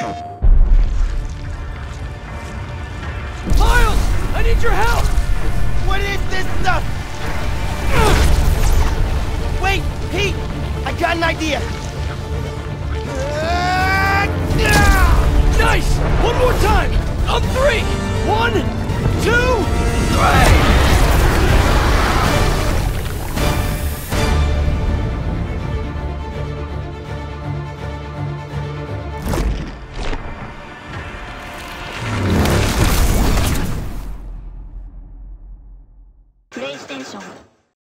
Miles! I need your help! What is this stuff? Wait, Pete! I got an idea! Nice! One more time! On three! One, ステーション。